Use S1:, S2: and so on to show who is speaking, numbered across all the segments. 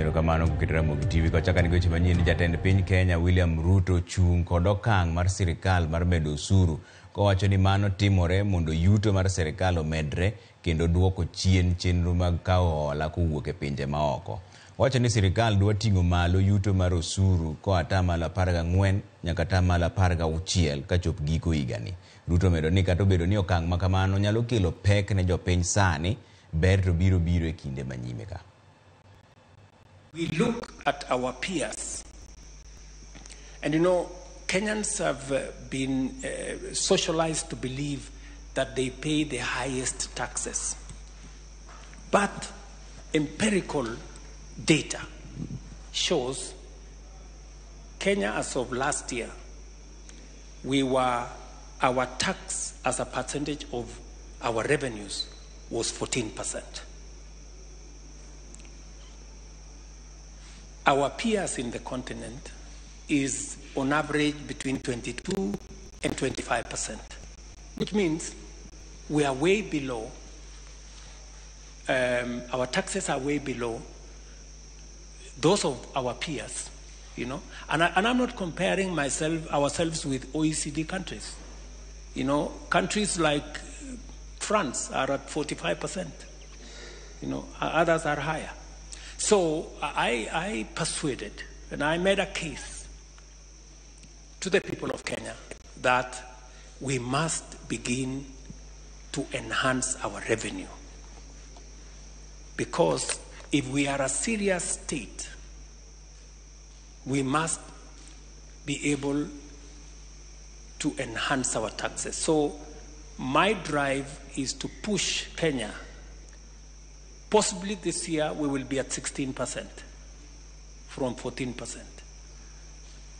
S1: Erokamano kuom keto Ramogi TV. Kochaka ni weche manyien jatend piny Kenya William Ruto chung' kod okang' mar sirikal mar medo osuru kowacho ni mano timore mondo yuto mar sirikal omedre kendo duoko chien chenro mag kawo hola kowuok e pinje maoko. Owacho ni sirikal dwa ting'o malo yuto mar osuru koa atamalo apar gang'wen nyaka atamalo apar gauchiel kachop giko higani. Ruto omedo ni kata obedo ni okang' ma kamano nyalo kelo pek ne jopiny sani, ber to biro biro e kinde manyime ka.
S2: We look at our peers, and you know, Kenyans have uh, been uh, socialized to believe that they pay the highest taxes. But empirical data shows Kenya, as of last year, we were, our tax as a percentage of our revenues was 14%. Our peers in the continent is on average between 22 and 25 percent, which means we are way below, um, our taxes are way below those of our peers, you know. And, I, and I'm not comparing myself, ourselves with OECD countries. You know, countries like France are at 45 percent, you know, others are higher. So I, I persuaded and I made a case to the people of Kenya that we must begin to enhance our revenue. Because if we are a serious state, we must be able to enhance our taxes. So my drive is to push Kenya Possibly this year we will be at 16% from 14%.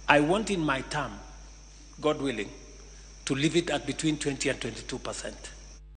S2: I want in my term, God willing, to leave it at between 20 and 22%.